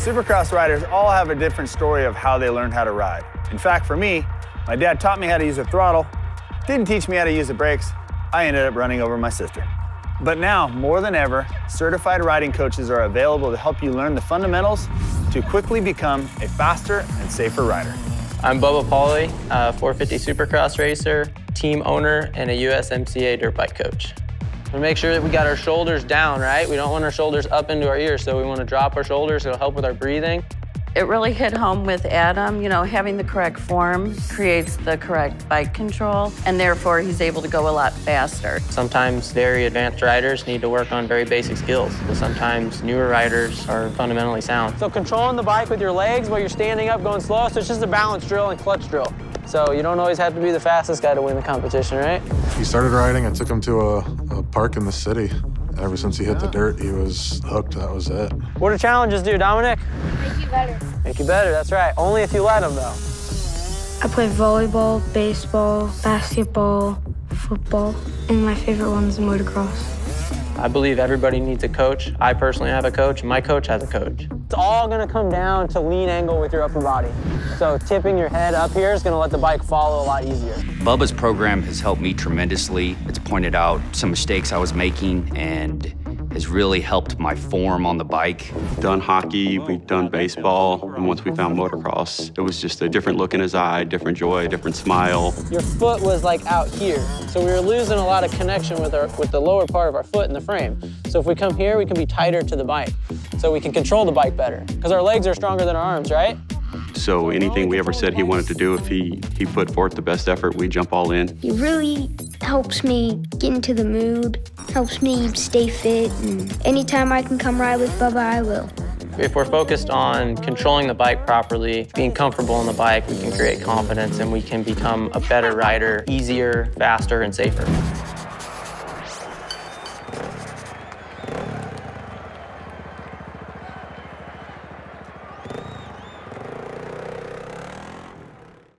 Supercross riders all have a different story of how they learned how to ride. In fact, for me, my dad taught me how to use a throttle, didn't teach me how to use the brakes. I ended up running over my sister. But now, more than ever, certified riding coaches are available to help you learn the fundamentals to quickly become a faster and safer rider. I'm Bubba a 450 Supercross racer, team owner, and a USMCA dirt bike coach. We make sure that we got our shoulders down, right? We don't want our shoulders up into our ears, so we want to drop our shoulders. It'll help with our breathing. It really hit home with Adam. You know, having the correct form creates the correct bike control, and therefore he's able to go a lot faster. Sometimes very advanced riders need to work on very basic skills. But sometimes newer riders are fundamentally sound. So controlling the bike with your legs while you're standing up going slow, so it's just a balance drill and clutch drill. So you don't always have to be the fastest guy to win the competition, right? He started riding. I took him to a, a park in the city. Ever since he hit the dirt, he was hooked. That was it. What do challenges do, Dominic? Make you better. Make you better, that's right. Only if you let them, though. I play volleyball, baseball, basketball, football, and my favorite one is motocross. I believe everybody needs a coach. I personally have a coach, my coach has a coach. It's all gonna come down to lean angle with your upper body. So tipping your head up here is gonna let the bike follow a lot easier. Bubba's program has helped me tremendously. It's pointed out some mistakes I was making and has really helped my form on the bike. We've done hockey, we've done baseball, and once we found motocross, it was just a different look in his eye, different joy, different smile. Your foot was like out here, so we were losing a lot of connection with our with the lower part of our foot in the frame. So if we come here, we can be tighter to the bike, so we can control the bike better, because our legs are stronger than our arms, right? So anything we ever said he wanted to do, if he, he put forth the best effort, we jump all in. He really helps me get into the mood, helps me stay fit, and anytime I can come ride with Bubba, I will. If we're focused on controlling the bike properly, being comfortable on the bike, we can create confidence and we can become a better rider, easier, faster, and safer.